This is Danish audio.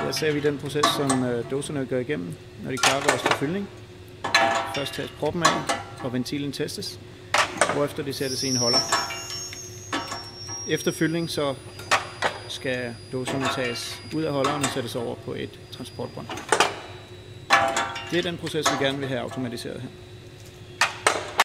Her ser vi den proces, som øh, dåserne går igennem, når de klarer vores til fyldning. Først tages proppen af, og ventilen testes, hvorefter det sættes i en holder. Efter fyldning så skal dåserne tages ud af holderen og sættes over på et transportbånd. Det er den proces, vi gerne vil have automatiseret her.